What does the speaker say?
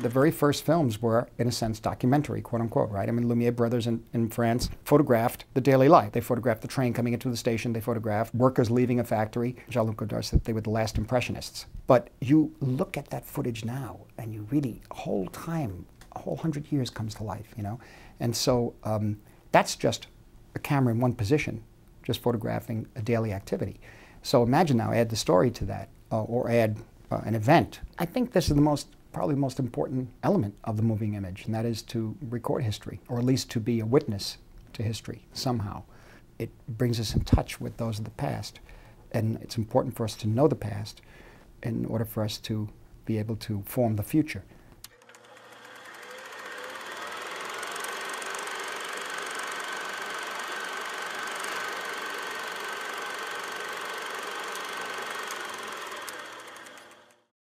The very first films were, in a sense, documentary, quote unquote, right? I mean, Lumiere brothers in, in France photographed the daily life. They photographed the train coming into the station, they photographed workers leaving a factory. Jean Luc Godard said they were the last impressionists. But you look at that footage now, and you really, whole time, a whole hundred years comes to life, you know? And so um, that's just a camera in one position, just photographing a daily activity. So imagine now, add the story to that, uh, or add uh, an event. I think this is the most probably the most important element of the moving image, and that is to record history, or at least to be a witness to history somehow. It brings us in touch with those of the past, and it's important for us to know the past in order for us to be able to form the future.